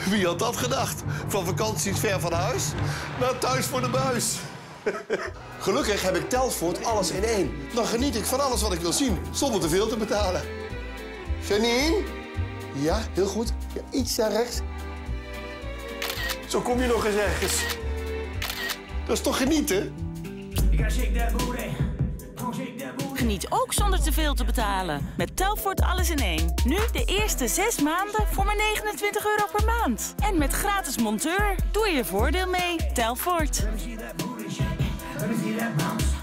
Wie had dat gedacht? Van vakanties ver van huis naar thuis voor de buis. Gelukkig heb ik Telfort alles in één. Dan geniet ik van alles wat ik wil zien, zonder te veel te betalen. Janine? Ja, heel goed. Iets naar rechts. Zo kom je nog eens ergens. Dat is toch genieten? Geniet ook zonder te veel te betalen. Met Telfort alles in één. Nu de eerste zes maanden voor maar 29 euro per maand. En met gratis monteur. Doe je voordeel mee. Telfort.